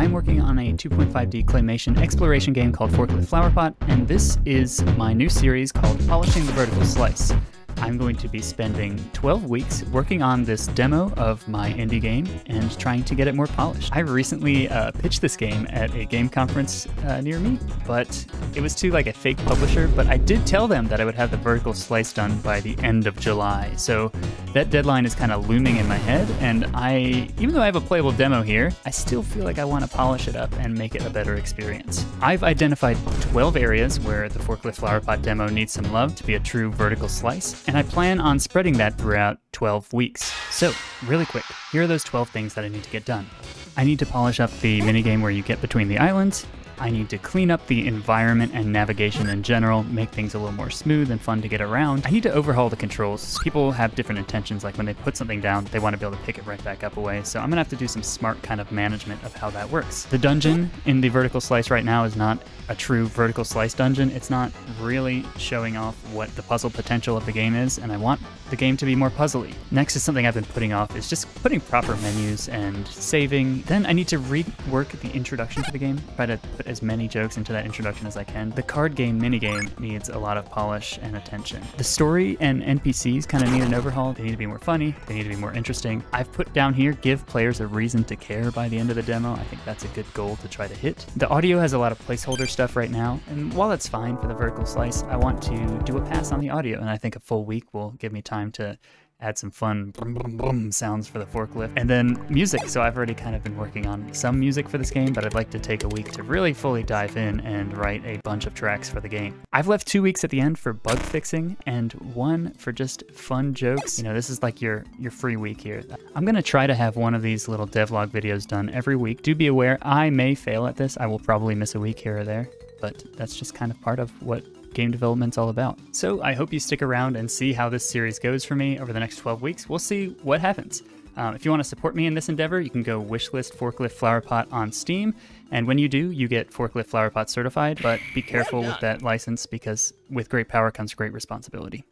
I'm working on a 2.5D claymation exploration game called Forklift Flowerpot, and this is my new series called Polishing the Vertical Slice. I'm going to be spending 12 weeks working on this demo of my indie game and trying to get it more polished. I recently uh, pitched this game at a game conference uh, near me, but it was to like a fake publisher. But I did tell them that I would have the vertical slice done by the end of July, so that deadline is kind of looming in my head. And I, even though I have a playable demo here, I still feel like I want to polish it up and make it a better experience. I've identified 12 areas where the Forklift Flowerpot demo needs some love to be a true vertical slice and I plan on spreading that throughout 12 weeks. So, really quick, here are those 12 things that I need to get done. I need to polish up the minigame where you get between the islands, I need to clean up the environment and navigation in general, make things a little more smooth and fun to get around. I need to overhaul the controls. People have different intentions, like when they put something down, they want to be able to pick it right back up away, so I'm gonna have to do some smart kind of management of how that works. The dungeon in the vertical slice right now is not a true vertical slice dungeon. It's not really showing off what the puzzle potential of the game is, and I want the game to be more puzzly. Next is something I've been putting off is just putting proper menus and saving. Then I need to rework the introduction to the game, try to put as many jokes into that introduction as I can. The card game minigame needs a lot of polish and attention. The story and NPCs kind of need an overhaul. They need to be more funny, they need to be more interesting. I've put down here, give players a reason to care by the end of the demo. I think that's a good goal to try to hit. The audio has a lot of placeholder stuff right now, and while that's fine for the vertical slice, I want to do a pass on the audio, and I think a full week will give me time to add some fun brum, brum, brum sounds for the forklift. And then music. So I've already kind of been working on some music for this game, but I'd like to take a week to really fully dive in and write a bunch of tracks for the game. I've left two weeks at the end for bug fixing and one for just fun jokes. You know, this is like your, your free week here. I'm gonna try to have one of these little devlog videos done every week. Do be aware, I may fail at this. I will probably miss a week here or there, but that's just kind of part of what game development's all about. So I hope you stick around and see how this series goes for me over the next 12 weeks. We'll see what happens. Um, if you want to support me in this endeavor, you can go wishlist Forklift Flowerpot on Steam. And when you do, you get Forklift Flowerpot certified, but be careful with that license because with great power comes great responsibility.